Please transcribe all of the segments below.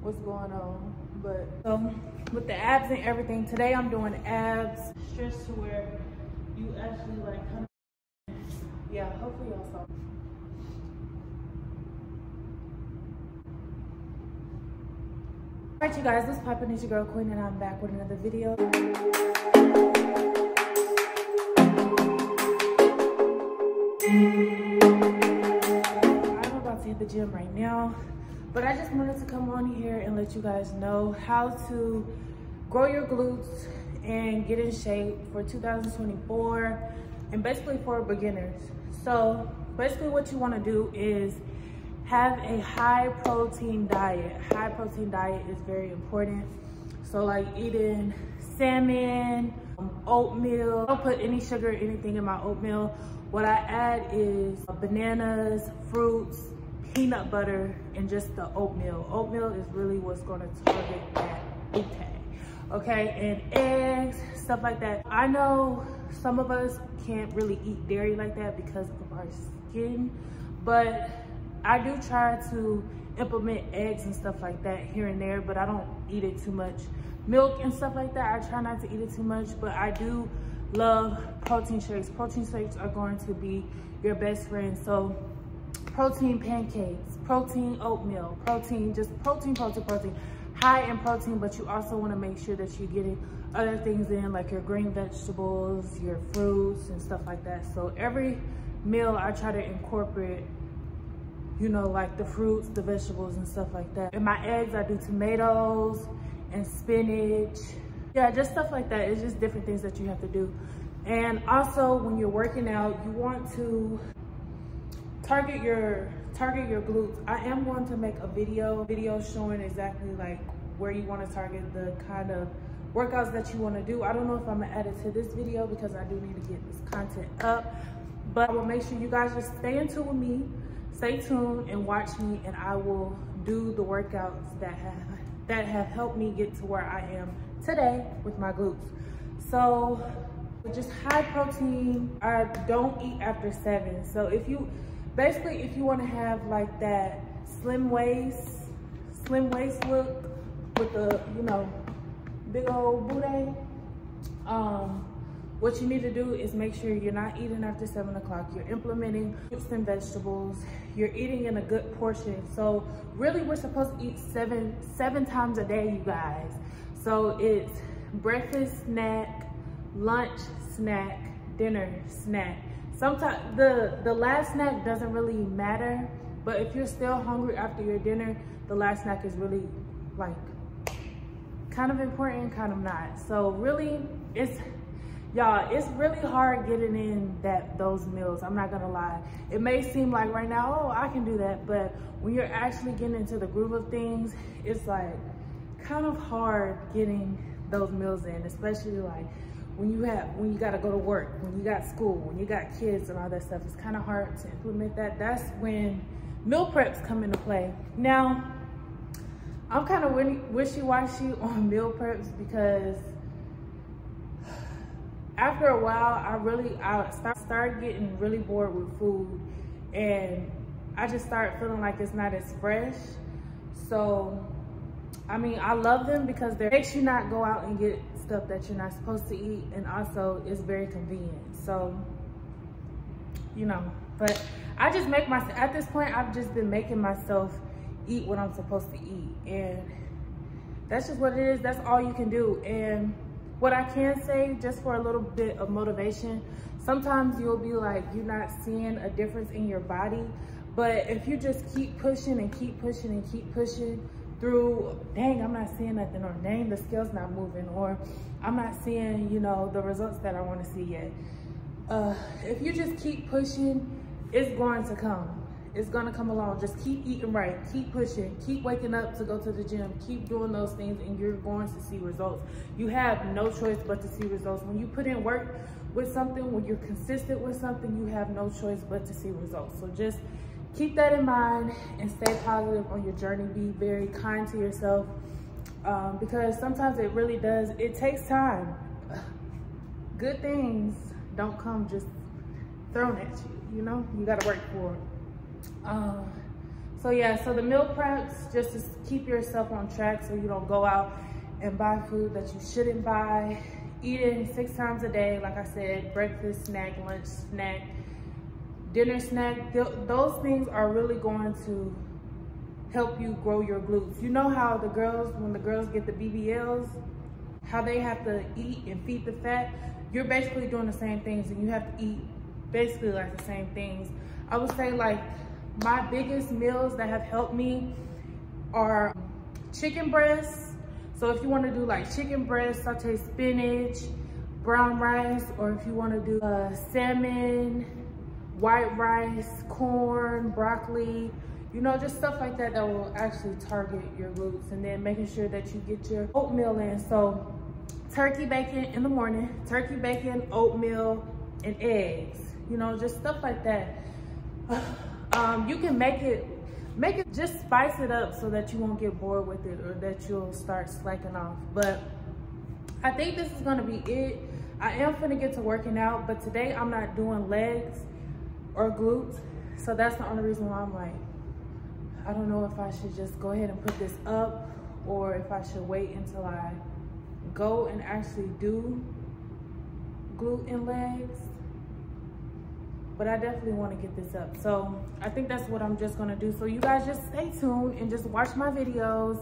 what's going on. But so with the abs and everything, today I'm doing abs, stretch to where you actually like come. Yeah, hopefully y'all saw. Alright you guys, what's poppin'? It's your girl Queen and I'm back with another video. I'm about to hit the gym right now, but I just wanted to come on here and let you guys know how to grow your glutes and get in shape for 2024 and basically for beginners. So basically what you wanna do is have a high protein diet. High protein diet is very important. So like eating salmon, um, oatmeal. I don't put any sugar or anything in my oatmeal. What I add is bananas, fruits, peanut butter, and just the oatmeal. Oatmeal is really what's gonna target that intake. Okay, and eggs, stuff like that. I know some of us can't really eat dairy like that because of our skin, but I do try to implement eggs and stuff like that here and there, but I don't eat it too much. Milk and stuff like that, I try not to eat it too much, but I do love protein shakes. Protein shakes are going to be your best friend. So protein pancakes, protein oatmeal, protein, just protein, protein, protein. High in protein, but you also want to make sure that you're getting other things in like your green vegetables, your fruits and stuff like that. So every meal I try to incorporate you know, like the fruits, the vegetables and stuff like that. In my eggs, I do tomatoes and spinach. Yeah, just stuff like that. It's just different things that you have to do. And also when you're working out, you want to target your target your glutes. I am going to make a video, video showing exactly like where you want to target the kind of workouts that you want to do. I don't know if I'm gonna add it to this video because I do need to get this content up, but I will make sure you guys just stay in tune with me stay tuned and watch me and I will do the workouts that have that have helped me get to where I am today with my glutes. So just high protein, I don't eat after seven. So if you, basically if you wanna have like that slim waist, slim waist look with the, you know, big old booty, um, what you need to do is make sure you're not eating after seven o'clock. You're implementing fruits and vegetables. You're eating in a good portion. So really we're supposed to eat seven, seven times a day, you guys. So it's breakfast, snack, lunch, snack, dinner, snack. Sometimes the, the last snack doesn't really matter, but if you're still hungry after your dinner, the last snack is really like kind of important, kind of not. So really it's y'all it's really hard getting in that those meals i'm not gonna lie it may seem like right now oh i can do that but when you're actually getting into the groove of things it's like kind of hard getting those meals in especially like when you have when you got to go to work when you got school when you got kids and all that stuff it's kind of hard to implement that that's when meal preps come into play now i'm kind of wishy-washy on meal preps because after a while, I really, I start getting really bored with food and I just start feeling like it's not as fresh. So, I mean, I love them because they makes you not go out and get stuff that you're not supposed to eat. And also it's very convenient. So, you know, but I just make my, at this point, I've just been making myself eat what I'm supposed to eat. And that's just what it is. That's all you can do. And what I can say, just for a little bit of motivation, sometimes you'll be like, you're not seeing a difference in your body. But if you just keep pushing and keep pushing and keep pushing through, dang, I'm not seeing nothing, or dang, the scale's not moving, or I'm not seeing, you know, the results that I want to see yet. Uh, if you just keep pushing, it's going to come it's gonna come along. Just keep eating right, keep pushing, keep waking up to go to the gym, keep doing those things and you're going to see results. You have no choice but to see results. When you put in work with something, when you're consistent with something, you have no choice but to see results. So just keep that in mind and stay positive on your journey. Be very kind to yourself um, because sometimes it really does, it takes time. Good things don't come just thrown at you, you know? You gotta work for it. Um, So yeah, so the meal preps, just to keep yourself on track so you don't go out and buy food that you shouldn't buy. Eating six times a day, like I said, breakfast, snack, lunch, snack, dinner snack. Th those things are really going to help you grow your glutes. You know how the girls, when the girls get the BBLs, how they have to eat and feed the fat? You're basically doing the same things and you have to eat basically like the same things. I would say like my biggest meals that have helped me are chicken breasts, so if you wanna do like chicken breast, saute spinach, brown rice, or if you wanna do uh, salmon, white rice, corn, broccoli, you know, just stuff like that that will actually target your roots. And then making sure that you get your oatmeal in. So turkey bacon in the morning, turkey bacon, oatmeal, and eggs. You know, just stuff like that. Um, you can make it make it just spice it up so that you won't get bored with it or that you'll start slacking off but i think this is going to be it i am to get to working out but today i'm not doing legs or glutes so that's the only reason why i'm like i don't know if i should just go ahead and put this up or if i should wait until i go and actually do glute and legs but I definitely want to get this up. So I think that's what I'm just going to do. So you guys just stay tuned and just watch my videos.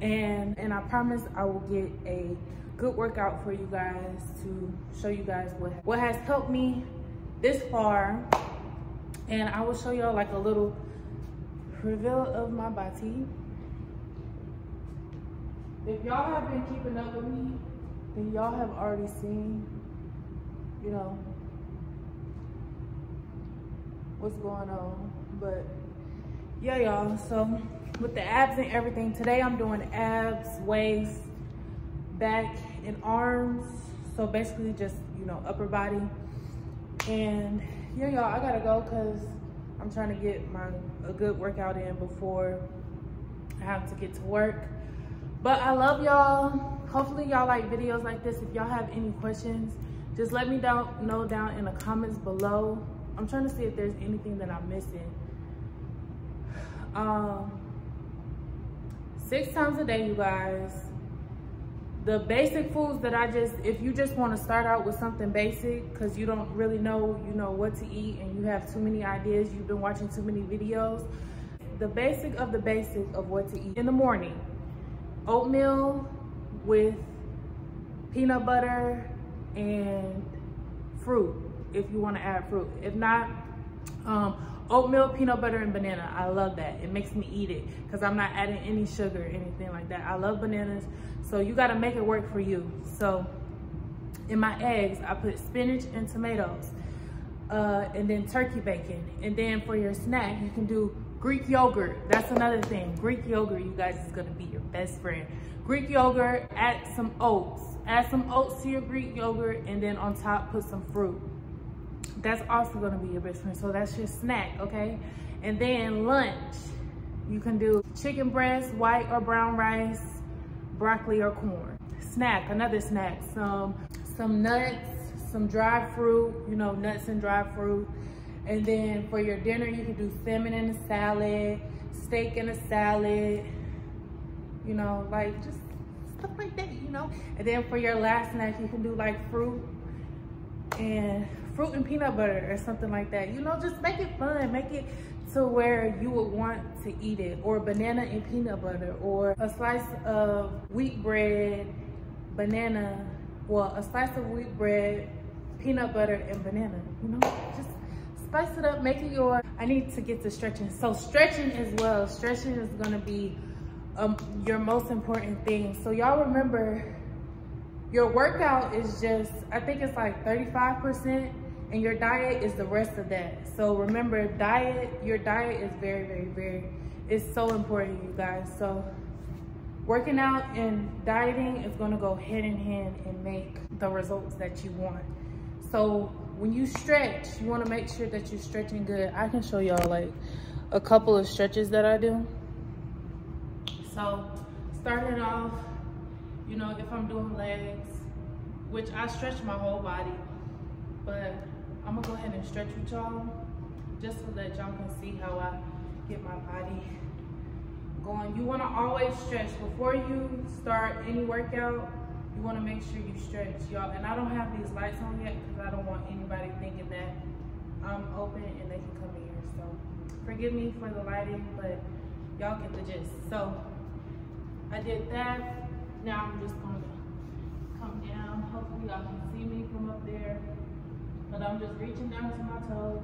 And, and I promise I will get a good workout for you guys to show you guys what, what has helped me this far. And I will show y'all like a little reveal of my body. If y'all have been keeping up with me, then y'all have already seen, you know, what's going on. But yeah, y'all. So with the abs and everything, today I'm doing abs, waist, back, and arms. So basically just, you know, upper body. And yeah, y'all, I gotta go because I'm trying to get my a good workout in before I have to get to work. But I love y'all. Hopefully y'all like videos like this. If y'all have any questions, just let me down, know down in the comments below. I'm trying to see if there's anything that I'm missing. Um, six times a day, you guys. The basic foods that I just, if you just want to start out with something basic because you don't really know, you know, what to eat and you have too many ideas, you've been watching too many videos. The basic of the basic of what to eat in the morning. Oatmeal with peanut butter and fruit if you want to add fruit. If not, um, oatmeal, peanut butter, and banana. I love that. It makes me eat it because I'm not adding any sugar or anything like that. I love bananas. So you got to make it work for you. So in my eggs, I put spinach and tomatoes. Uh, and then turkey bacon. And then for your snack, you can do Greek yogurt. That's another thing. Greek yogurt, you guys, is gonna be your best friend. Greek yogurt, add some oats. Add some oats to your Greek yogurt and then on top put some fruit that's also gonna be your best friend. So that's your snack, okay? And then lunch, you can do chicken breast, white or brown rice, broccoli or corn. Snack, another snack, some, some nuts, some dry fruit, you know, nuts and dry fruit. And then for your dinner, you can do salmon in a salad, steak in a salad, you know, like just stuff like that, you know? And then for your last snack, you can do like fruit and fruit and peanut butter or something like that. You know, just make it fun. Make it to where you would want to eat it or banana and peanut butter or a slice of wheat bread, banana, well, a slice of wheat bread, peanut butter and banana, you know, just spice it up, make it your, I need to get to stretching. So stretching as well, stretching is gonna be um, your most important thing. So y'all remember your workout is just, I think it's like 35% and your diet is the rest of that. So remember diet, your diet is very, very, very, it's so important you guys. So working out and dieting is gonna go hand in hand and make the results that you want. So when you stretch, you wanna make sure that you're stretching good. I can show y'all like a couple of stretches that I do. So starting off, you know, if I'm doing legs, which I stretch my whole body, but I'm gonna go ahead stretch with y'all just so that y'all can see how I get my body going. You wanna always stretch. Before you start any workout, you wanna make sure you stretch, y'all. And I don't have these lights on yet because I don't want anybody thinking that I'm open and they can come in here. So forgive me for the lighting, but y'all get the gist. So I did that. Now I'm just gonna come down. Hopefully y'all can see me from up there. But I'm just reaching down to my toes,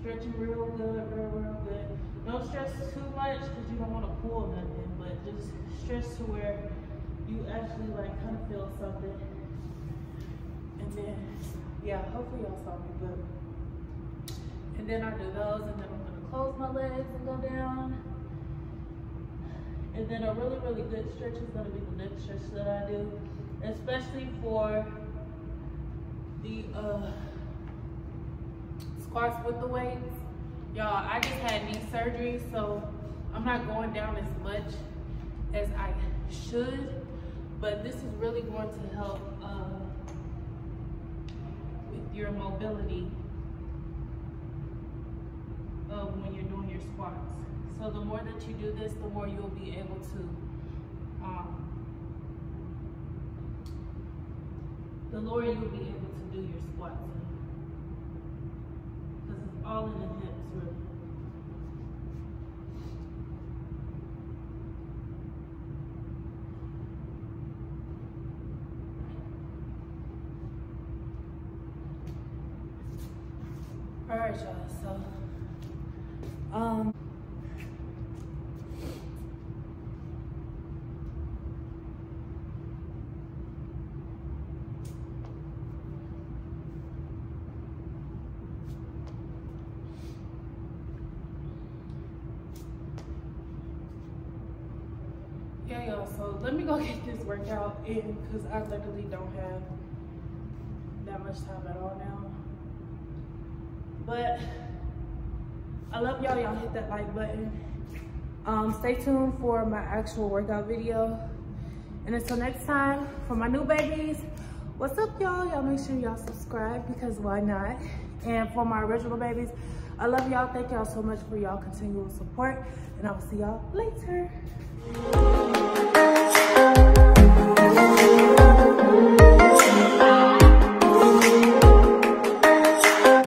stretching real good, real, real good. Don't stress too much because you don't want to pull nothing, but just stretch to where you actually like kind of feel something. And then, yeah, hopefully y'all saw me, but, and then I do those and then I'm gonna close my legs and go down. And then a really, really good stretch is gonna be the next stretch that I do, especially for the uh, squats with the weights. Y'all, I just had knee surgery, so I'm not going down as much as I should, but this is really going to help uh, with your mobility of when you're doing your squats. So the more that you do this, the more you'll be able to um, the lower you'll be able to do your squats all in the hips, really. All right, y'all, so, um, so let me go get this workout in because I literally don't have that much time at all now. But I love y'all. Y'all hit that like button. Um, stay tuned for my actual workout video. And until next time, for my new babies, what's up, y'all? Y'all make sure y'all subscribe because why not? And for my original babies, I love y'all. Thank y'all so much for y'all continual support. And I will see y'all later.